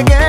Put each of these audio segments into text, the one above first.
again.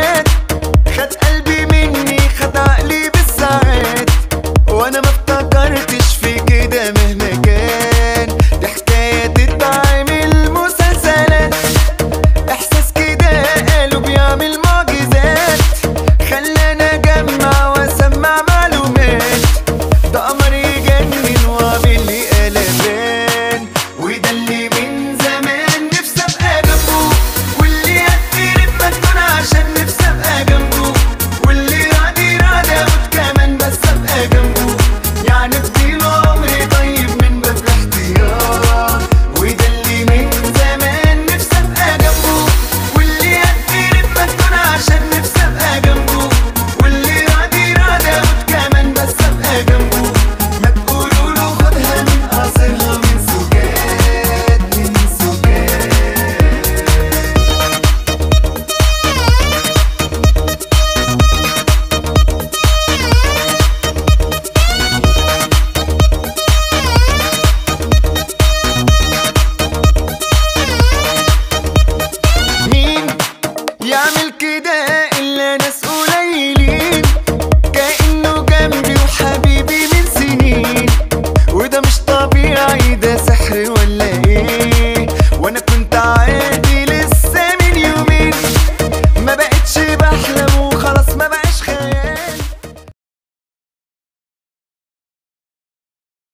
Feeling this